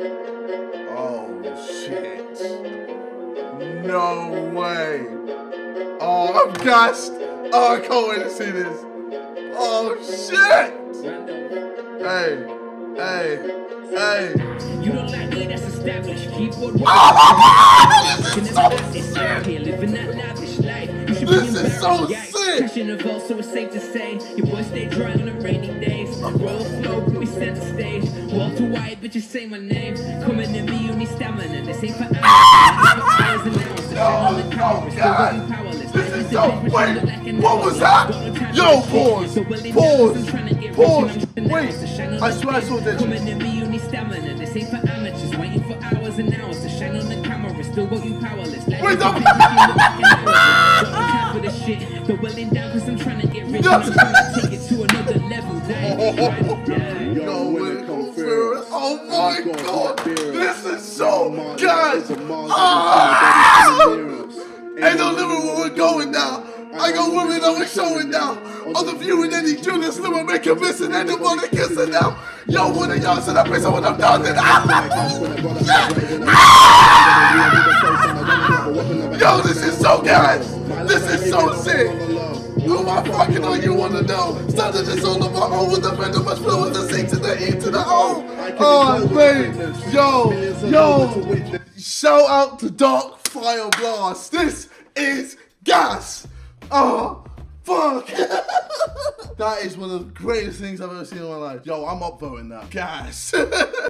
Oh shit. No way. Oh, I'm gassed. Oh, I can't wait to see this. Oh shit. Hey, hey, hey. You don't like me, that's established. Keyboard Oh, this is so sick. living that lavish life. You should This be is so sick. In the vault, so it's safe to say your boys stay dry on the rainy White, bitches say my name. Coming to me, you need stamina. This ain't for hours. Hours and hours. The shit on the camera, still God. This is so- wait, look like an what was that? Got no time Yo, pause, shit. So willing pause, down, I'm trying to get rich pause. and I'm just Wait, announced. To shine on I swear I saw this. Coming to me, you need stamina. This ain't for amateurs. Waiting for hours and hours to shine on the camera. Still got you powerless. Wait, don't- bitch, but she look like an hourglass. Got no for this shit. But willing down, cause I'm trying to get rich I'm trying to take it to another level. oh my god, this is so good. Ah! Ain't no limit where we're going now. I got women that we're showing now. On the view and any Junior Slimmer make a miss and anybody kissing now. Yo, when the young to that place, I want them down Yo, this is so good. This is so sick. Who am I fucking on you wanna know? Started this on the bottom with the bend much flow with the C to the E to the O. Oh, oh wait. Yo, yo. Shout out to Dark Fire Blast. This is gas. Oh, fuck. that is one of the greatest things I've ever seen in my life. Yo, I'm upvoting that. Gas.